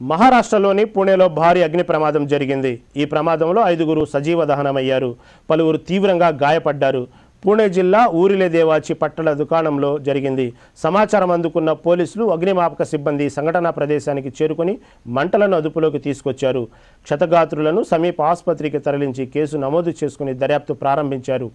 మహారాష్ట్రలోని పుణేలో భారీ అగ్ని ప్రమాదం జరిగింది. ఈ ప్రమాదంలో ఐదుగురు సజీవ దహనమయ్యారు. పలువురు తీవ్రంగా గాయపడ్డారు. పూణే జిల్లా ఊరిలే దేవాచి పట్టణ దుకాణంలో జరిగింది. సమాచారం అందుకున్న పోలీసులు అగ్నిమాపక సిబ్బంది సంఘటనా ప్రదేశానికి చేరుకుని మంటలను అదుపులోకి తీసుకొచ్చారు. క్షతగాత్రులను సమీప ఆసుపత్రికి తరలించి కేసు నమోదు చేసుకుని దర్యాప్తు ప్రారంభించారు.